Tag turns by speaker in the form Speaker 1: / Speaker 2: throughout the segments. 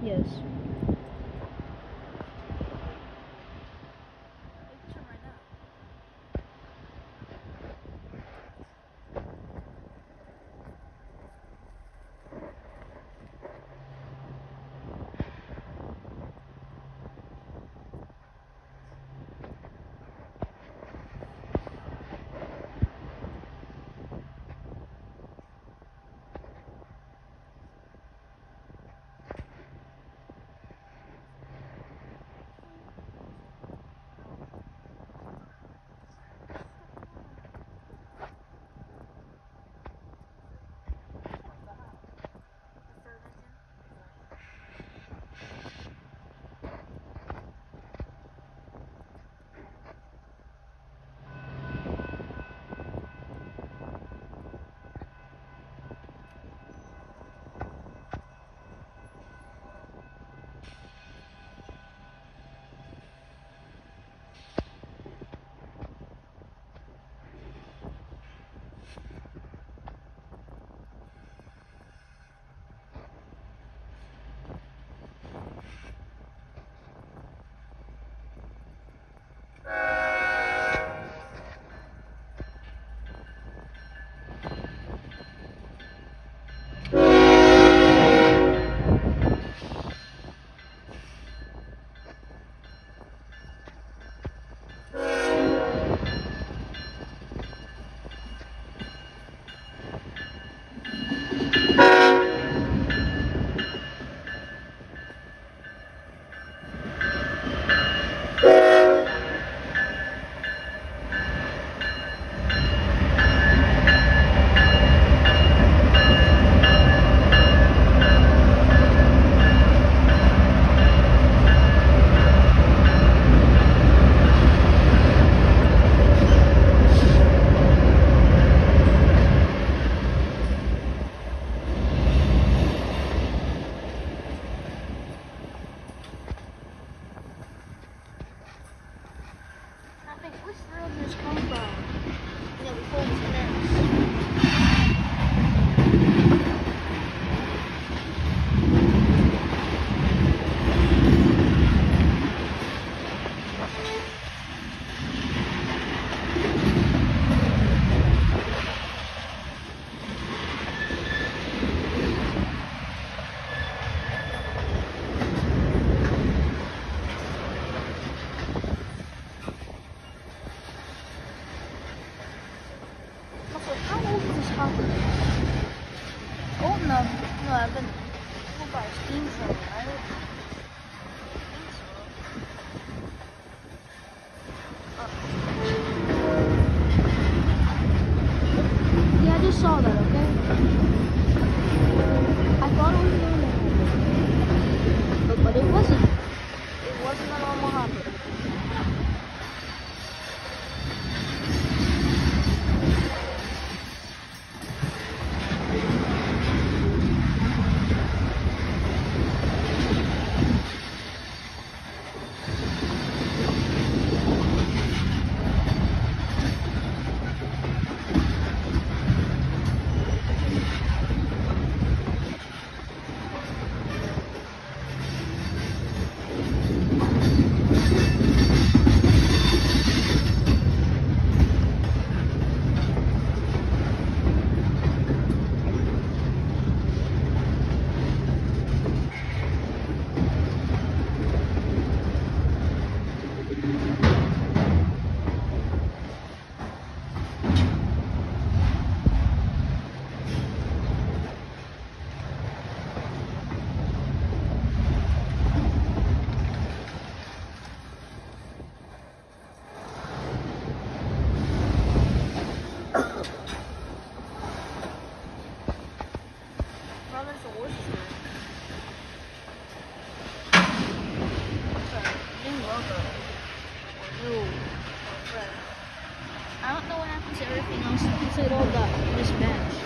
Speaker 1: Yes.
Speaker 2: logo or new or fresh. I don't know what happened to everything else because it all got mismatched.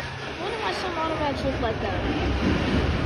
Speaker 2: I wonder why some Automax look like that.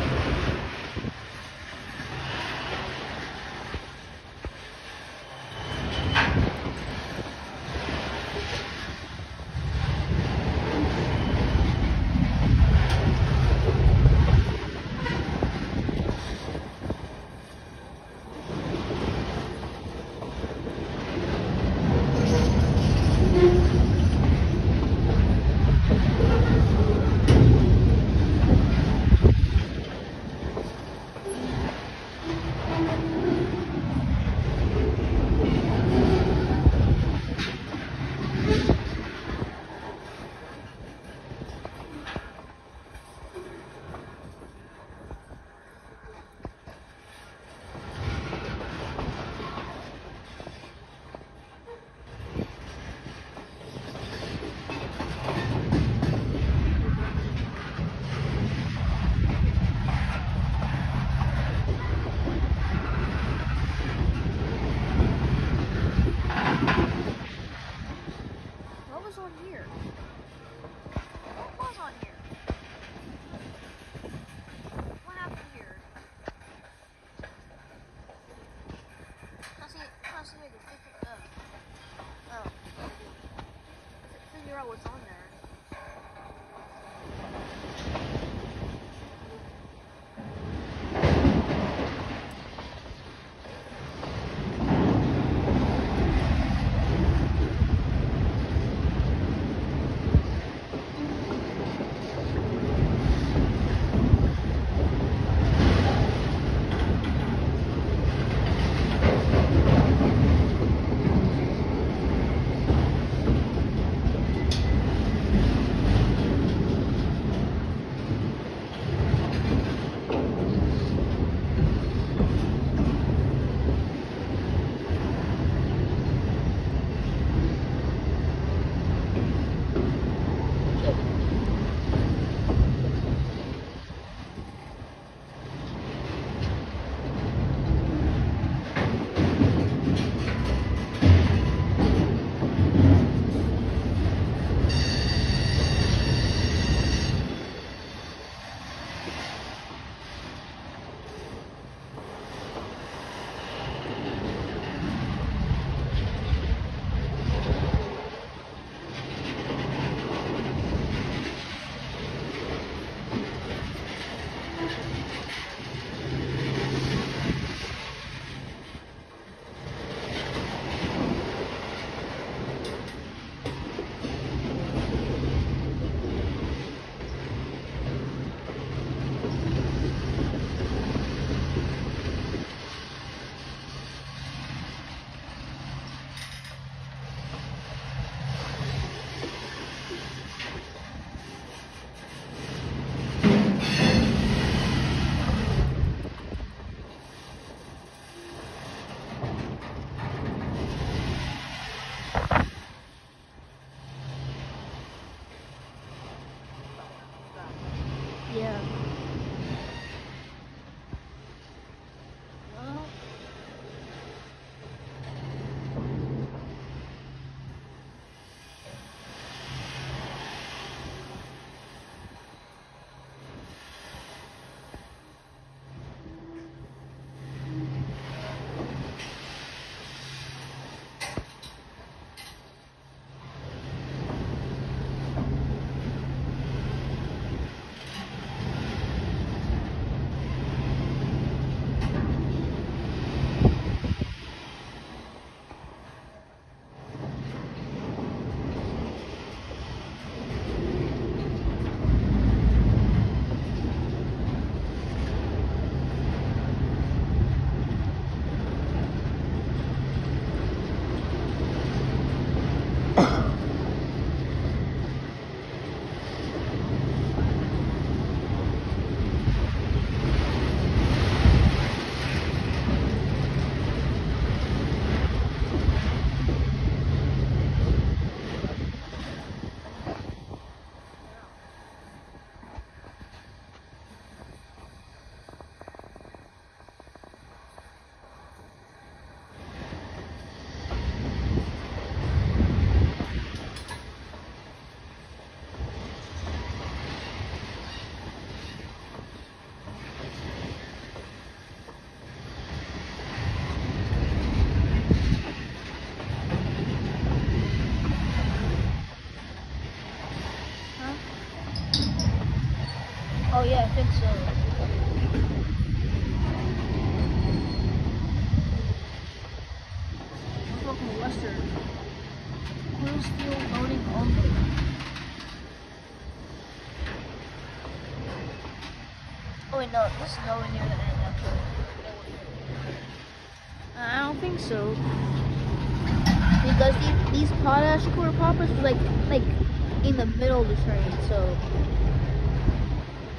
Speaker 2: Nowhere near the end, actually. Uh, I don't think so. Because these, these potash covered hoppers were like like in the middle of the train, so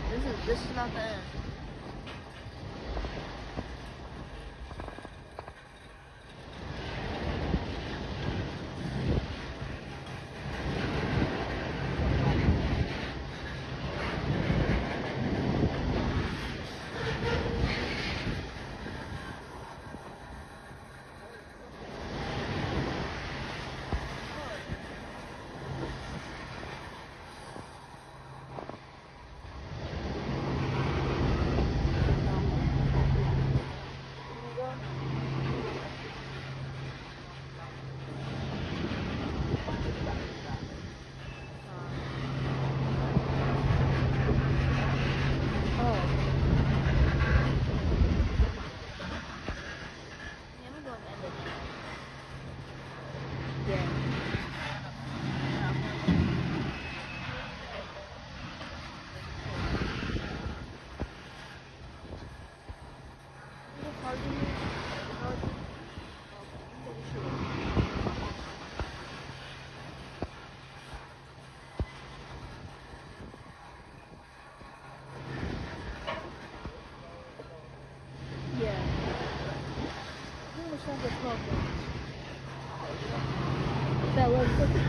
Speaker 2: this is this is not the end. Thank you.